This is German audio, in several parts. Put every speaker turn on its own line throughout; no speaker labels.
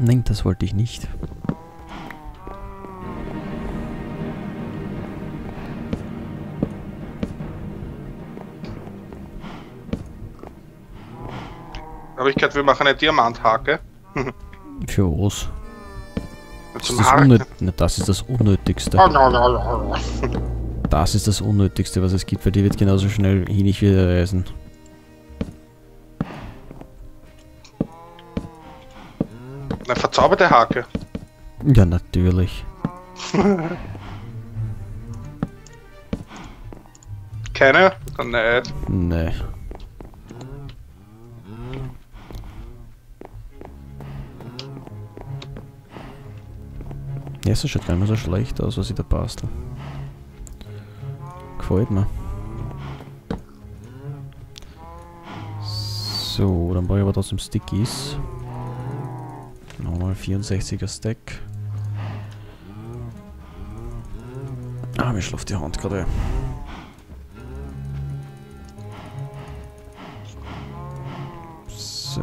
Nein, das wollte ich nicht.
Aber ich gehört, wir machen eine Diamanthake.
Für was? Das
Zum
ist das,
Haken.
Na, das ist das Unnötigste.
Oh.
Das ist das Unnötigste, was es gibt, weil die wird genauso schnell hinig wieder reisen.
Eine verzauberte Hake.
Ja, natürlich.
Keine? Dann nicht.
Nee. Ja, es schaut gar nicht mehr so schlecht aus, was ich da bastel. Gefällt mir. So, dann brauche ich aber trotzdem Stickies. Nochmal 64er Stack. Ah, mir schläft die Hand gerade. So.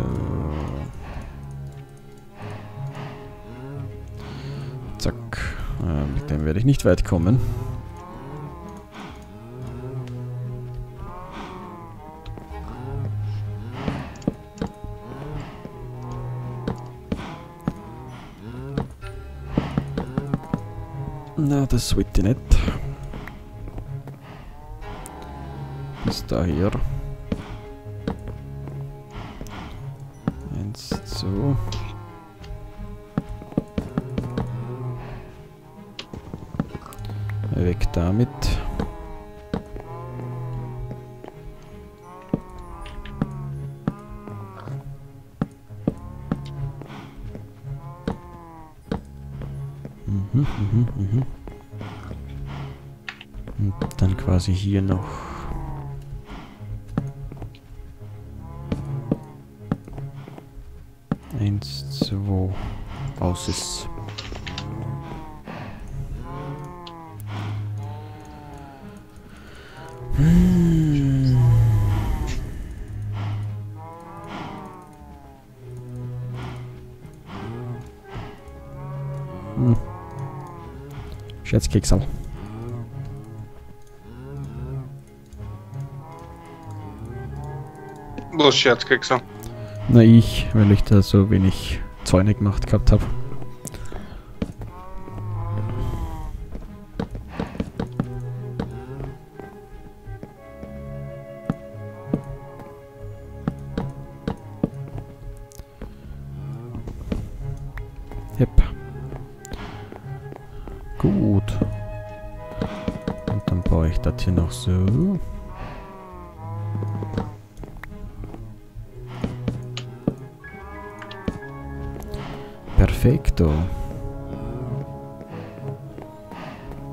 Zack. Äh, mit dem werde ich nicht weit kommen. Na, das wird ich nicht. Bis daher. Eins, zwei. Weg damit. Quasi hier noch Eins, zwei, aus ist. Hm. Hm. Scherzkeksal.
Los, Scherzkekse.
Na ich, weil ich da so wenig Zäune gemacht gehabt habe. Perfekto.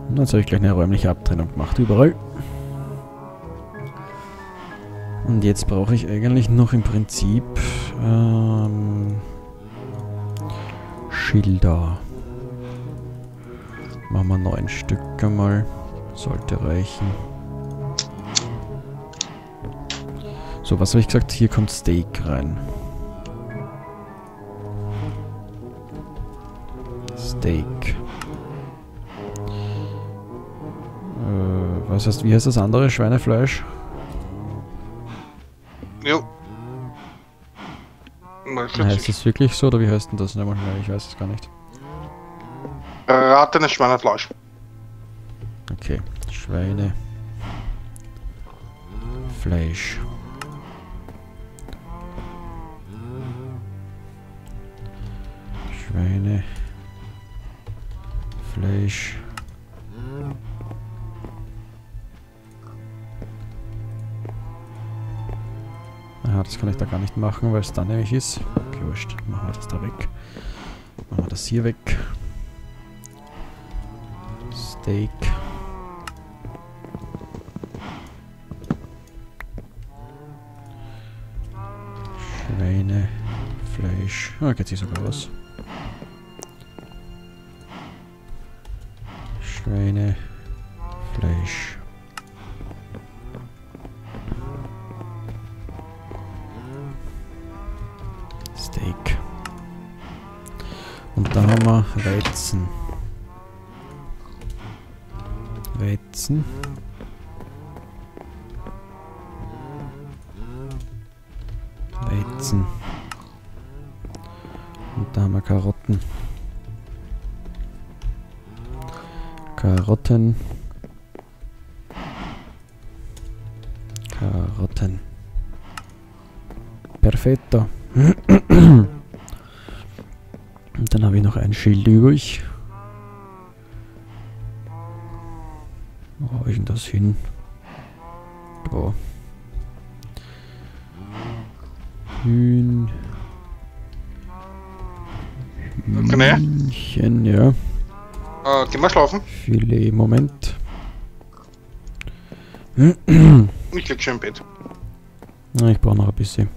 Und jetzt habe ich gleich eine räumliche Abtrennung gemacht, überall. Und jetzt brauche ich eigentlich noch im Prinzip ähm, Schilder. Machen wir neun Stück einmal. Sollte reichen. So, was habe ich gesagt? Hier kommt Steak rein. Steak. Äh, was heißt, wie heißt das andere Schweinefleisch?
Jo. Mal
Heißt es wirklich so oder wie heißt denn das nochmal? Ja, Ich weiß es gar nicht.
Ratenes Schweinefleisch.
Okay, Schweine. Fleisch. Fleisch. Aha, das kann ich da gar nicht machen, weil es da nämlich ist. Okay, wurscht. Machen wir das da weg. Machen wir das hier weg. Steak. Schweine. Fleisch. Ah, geht sich sogar aus. Schweine. Fleisch. Steak. Und da haben wir Weizen. Weizen. Weizen. Und da haben wir Karotten. Karotten. Karotten. Perfetto. Und dann habe ich noch ein Schild übrig. Wo habe ich denn das hin? Da. Hühn. Hühnchen, ja.
Äh, geh mal schlafen.
Filet, Moment.
Ich lieg schon im Bett.
Na, ich brauche noch ein bisschen.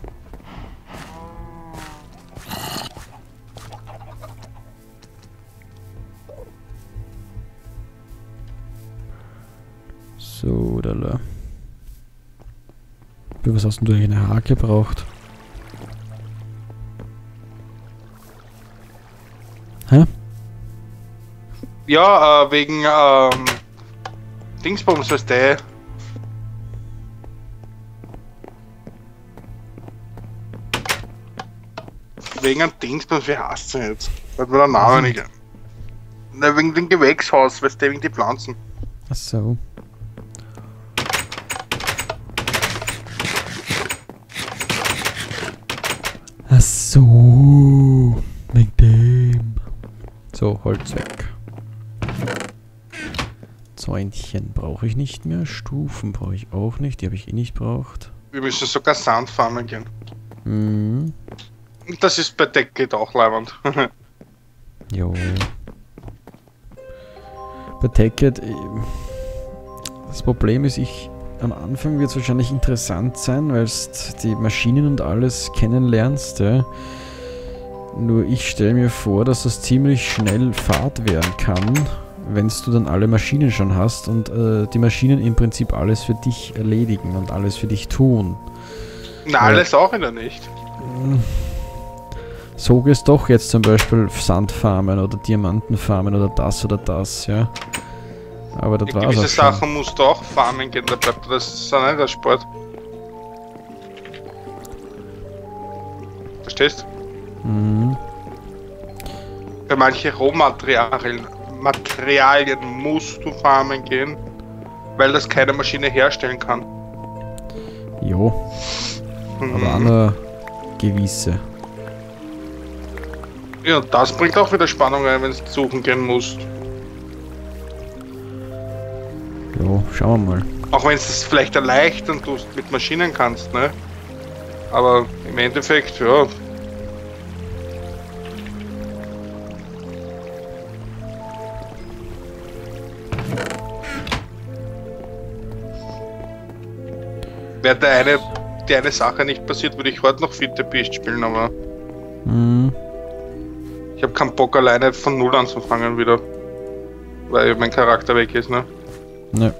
So, da. da. Für was hast du eigentlich eine Hake gebraucht? Hä?
Ja, äh, wegen, ähm, Dingsbums, weißt du. Wegen einem Dingsbums, wie heißt sie jetzt? Weil mir der Name nicht. ein. Na, wegen dem Gewächshaus, weißt du, wegen die Pflanzen.
Ach so. Ach so. Wegen dem. So, Holz weg. Zäunchen brauche ich nicht mehr. Stufen brauche ich auch nicht. Die habe ich eh nicht braucht.
Wir müssen sogar Sand farmen gehen.
Mhm.
Das ist bei Deckgate auch leibend.
Jo. Bei TechCat, äh, das Problem ist, ich am Anfang wird es wahrscheinlich interessant sein, weil du die Maschinen und alles kennenlernst. Ja. Nur ich stelle mir vor, dass das ziemlich schnell Fahrt werden kann, wenn du dann alle Maschinen schon hast und äh, die Maschinen im Prinzip alles für dich erledigen und alles für dich tun.
Na, alles auch wieder nicht.
So gehst doch jetzt zum Beispiel Sandfarmen oder Diamantenfarmen oder das oder das, ja. Aber das
In
war's auch
gewisse
schon.
Sachen musst du auch farmen gehen, da bleibt das ist auch nicht der Sport. Verstehst?
Mhm.
Bei manchen Rohmaterialien Materialien musst du farmen gehen, weil das keine Maschine herstellen kann.
Jo, aber
Mhm.
auch nur gewisse.
Ja, das bringt auch wieder Spannung rein, wenn du suchen gehen musst.
Jo, schauen wir mal.
Auch wenn es das vielleicht erleichtern tust mit Maschinen kannst, ne? Aber im Endeffekt, ja. Wäre der eine, die eine Sache nicht passiert, würde ich heute noch Fitte Beast spielen, aber
Mhm.
ich habe keinen Bock alleine von Null anzufangen wieder. Weil mein Charakter weg ist, ne?
Ne.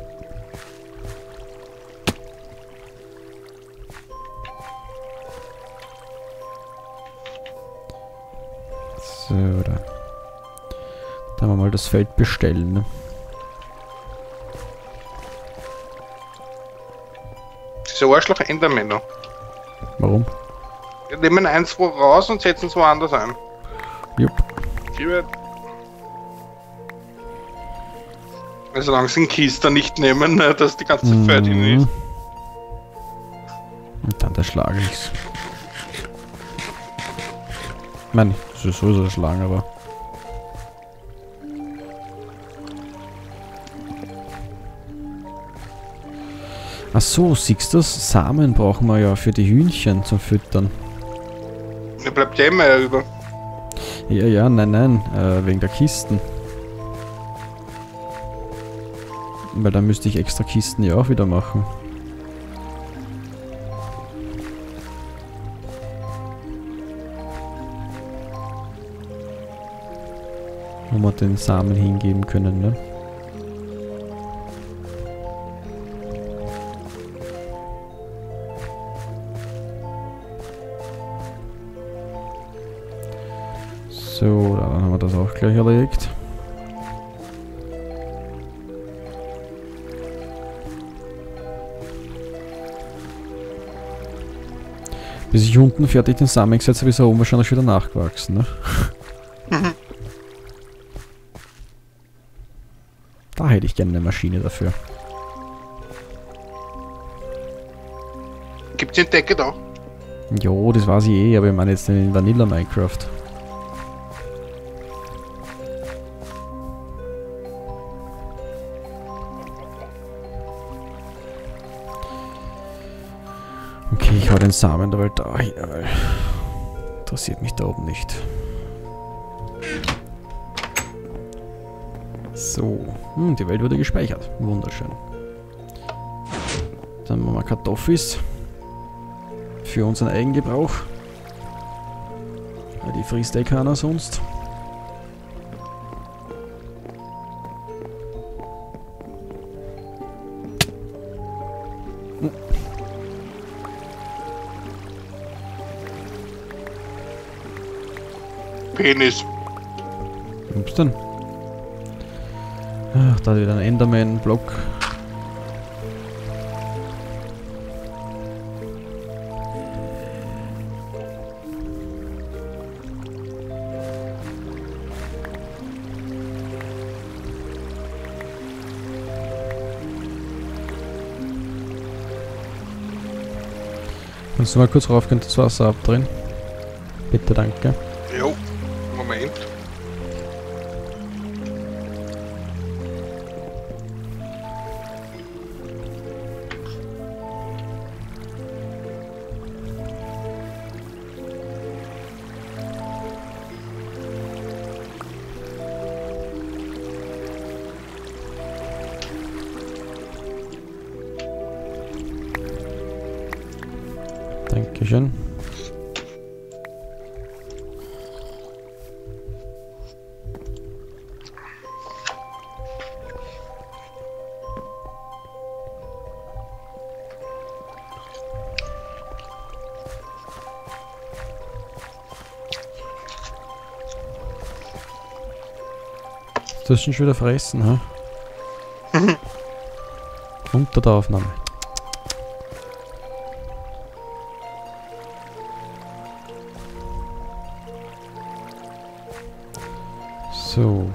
So, da. Da wir mal das Feld bestellen, ne?
Diese Arschloch Endermänner.
Warum?
Wir nehmen eins wo raus und setzen es woanders ein.
Jupp.
Liebe. Also solange sie den Kister nicht nehmen, ne, dass die ganze
Mhm.
Feld hin ist.
Und dann erschlage ich's. Ich meine, das ist sowieso erschlagen, aber... Ach so, siehst du das? Samen brauchen wir ja für die Hühnchen zum Füttern.
Da bleibt ja immer über.
Ja, ja, nein, nein, äh, wegen der Kisten. Weil dann müsste ich extra Kisten ja auch wieder machen. Wo wir den Samen hingeben können, ne? So, dann haben wir das auch gleich erledigt. Bis ich unten fertig den Samen gesetzt habe, ist er oben wahrscheinlich wieder nachgewachsen, ne? da hätte ich gerne eine Maschine dafür.
Gibt's den Decke da?
Jo, das weiß ich eh, aber ich meine jetzt in Vanilla Minecraft. Den Samen weil da interessiert mich da oben nicht. So, hm, die Welt wurde gespeichert. Wunderschön. Dann machen wir Kartoffels. Für unseren Eigengebrauch. Weil die frisst eh keiner sonst.
Penis.
Ups denn? Ach, da wieder ein Enderman-Block. Kannst du mal kurz raufgehen und das Wasser abdrehen? Bitte, danke.
Jo,
Dankeschön. Du hast schon wieder fressen, ha? Unter der Aufnahme. So.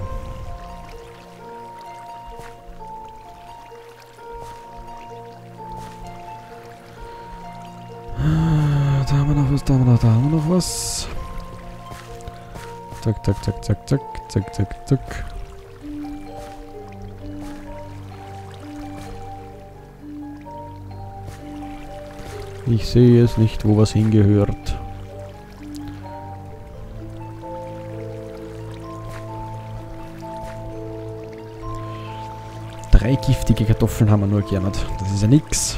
Ah, Da haben wir noch was, da haben wir noch, da haben wir noch was. Zack, zack, zack, zack, zack, zack, zack, zack. Ich sehe es nicht, wo was hingehört. Giftige Kartoffeln haben wir nur geerntet. Das ist ja nix.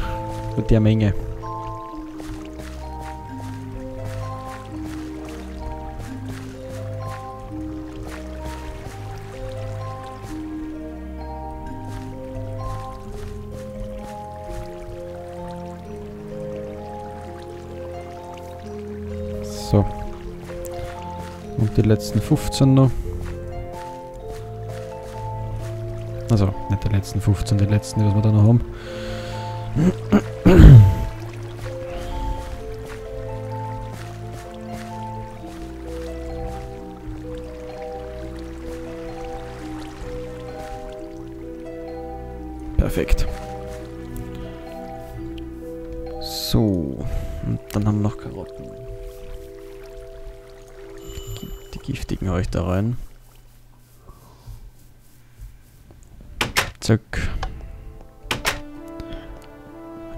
Mit der Menge. So. Und die letzten 15 noch. Also, nicht die letzten 15, die letzten, die was wir da noch haben. Perfekt. So, und dann haben wir noch Karotten. Die giftigen hau ich da rein. Zack.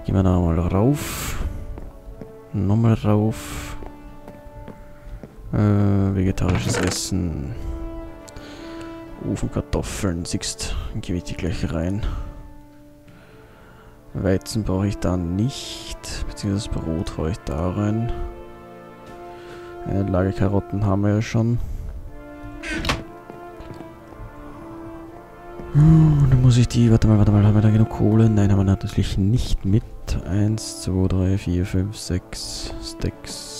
Gehen wir da mal rauf. Nochmal rauf. Äh, vegetarisches Essen. Ofenkartoffeln, siehst gebe ich die gleich rein. Weizen brauche ich da nicht, beziehungsweise Brot haue ich da rein. Eine Lage Karotten haben wir ja schon. Dann muss ich die, warte mal, warte mal, haben wir da genug Kohle? Nein, haben wir natürlich nicht mit. 1, 2, 3, 4, 5, 6 Stacks.